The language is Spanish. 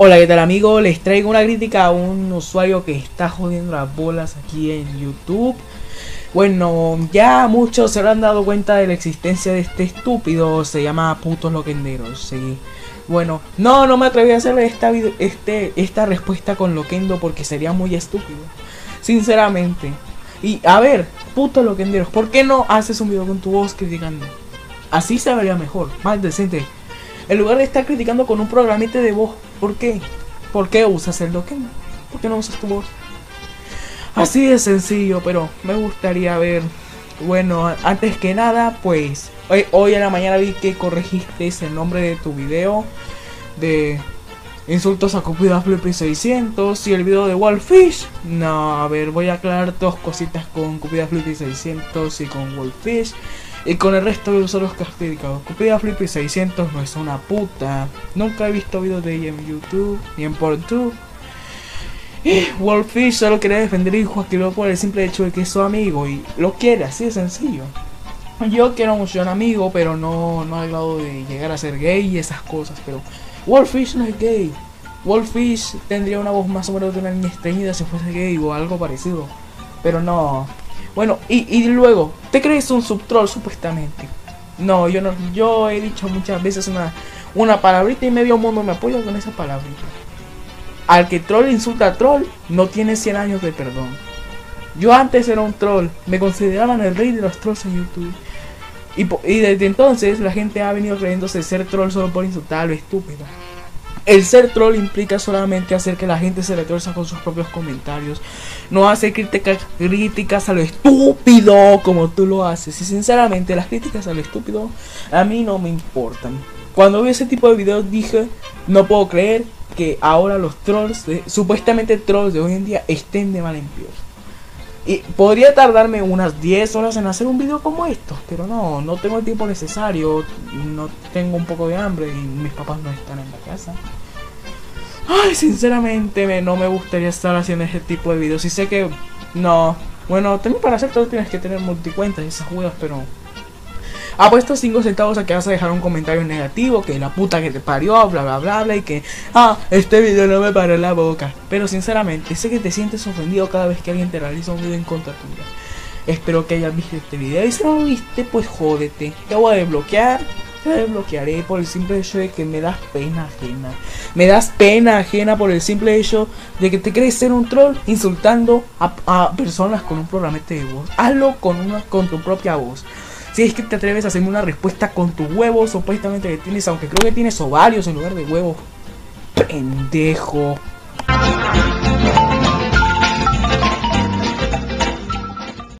Hola, ¿qué tal amigo? Les traigo una crítica a un usuario que está jodiendo las bolas aquí en YouTube. Bueno, ya muchos se habrán dado cuenta de la existencia de este estúpido, se llama Putos Loquenderos, sí. Bueno, no, no me atreví a hacerle esta, este, esta respuesta con Loquendo porque sería muy estúpido. Sinceramente. Y a ver, putos Loquenderos, ¿por qué no haces un video con tu voz criticando? Así se vería mejor, más decente. En lugar de estar criticando con un programete de voz, ¿por qué? ¿Por qué usas el token? ¿Por qué no usas tu voz? Así de sencillo, pero me gustaría ver. Bueno, antes que nada, pues hoy, hoy en la mañana vi que corregiste el nombre de tu video de insultos a Cupido Flippy 600 y el video de Wolfish. No, a ver, voy a aclarar dos cositas con Cupido Flippy 600 y con Wolfish. Y con el resto de usuarios que has criticado. Cupida Flippy 600 no es una puta. Nunca he visto videos de ella en YouTube ni en Pornhub. Y Wolfish solo quería defender hijo lo por el simple hecho de que es su amigo y lo quiere, así de sencillo. Yo quiero mucho a un amigo, pero no, no al lado de llegar a ser gay y esas cosas. Pero Wolfish no es gay. Wolfish tendría una voz más o menos de una niña estreñida si fuese gay o algo parecido. Pero no, bueno, y, y luego, ¿te crees un subtroll supuestamente? No, yo no, yo he dicho muchas veces una, una palabrita y medio mundo me apoya con esa palabrita. Al que troll insulta a troll, no tiene 100 años de perdón. Yo antes era un troll, me consideraban el rey de los trolls en YouTube. Y, desde entonces la gente ha venido creyéndose ser troll solo por insultar a lo estúpido. El ser troll implica solamente hacer que la gente se retuerza con sus propios comentarios. No hace críticas, críticas a lo estúpido como tú lo haces. Y sinceramente las críticas a lo estúpido a mí no me importan. Cuando vi ese tipo de videos dije, no puedo creer que ahora los trolls, supuestamente trolls de hoy en día, estén de mal en peor. Y podría tardarme unas 10 horas en hacer un video como esto, pero no, no tengo el tiempo necesario, no tengo un poco de hambre y mis papás no están en la casa. Ay, sinceramente no me gustaría estar haciendo ese tipo de videos y sé que no, bueno, también para hacer todo tienes que tener multicuentas y esas juegas, pero Apuesto 5 centavos a que vas a dejar un comentario negativo, que la puta que te parió, bla bla bla bla, y que, ah, este video no me paró la boca. Pero sinceramente, sé que te sientes ofendido cada vez que alguien te realiza un video en contra tuya. Espero que hayas visto este video y si no lo viste, pues jódete. Te voy a desbloquear, te desbloquearé por el simple hecho de que me das pena ajena. Me das pena ajena por el simple hecho de que te crees ser un troll insultando a, personas con un programa de voz. Hazlo con, una, con tu propia voz. Si es que te atreves a hacerme una respuesta con tus huevos, supuestamente que tienes, aunque creo que tienes ovarios en lugar de huevos. Pendejo.